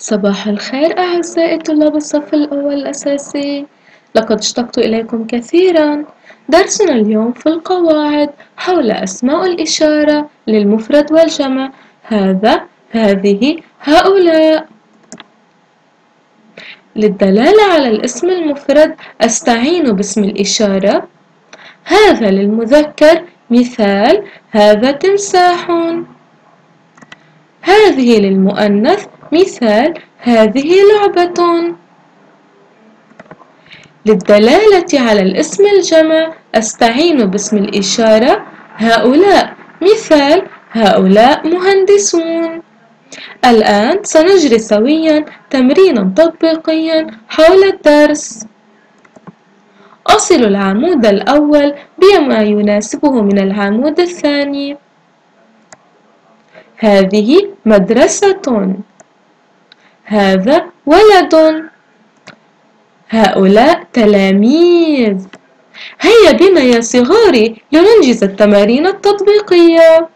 صباح الخير أعزائي طلاب الصف الأول الأساسي. لقد اشتقت إليكم كثيرا. درسنا اليوم في القواعد حول أسماء الإشارة للمفرد والجمع. هذا هذه هؤلاء. للدلالة على الاسم المفرد أستعين باسم الإشارة. هذا للمذكر. مثال هذا تمساح. هذه للمؤنث. مثال هذه لعبة. للدلالة على الاسم الجمع أستعين باسم الإشارة هؤلاء. مثال هؤلاء مهندسون. الآن سنجري سويا تمرينا تطبيقيا حول الدرس. أصل العمود الأول بما يناسبه من العمود الثاني. هذه مدرسة. هذا ولد. هؤلاء تلاميذ. هيا بنا يا صغاري لننجز التمارين التطبيقية.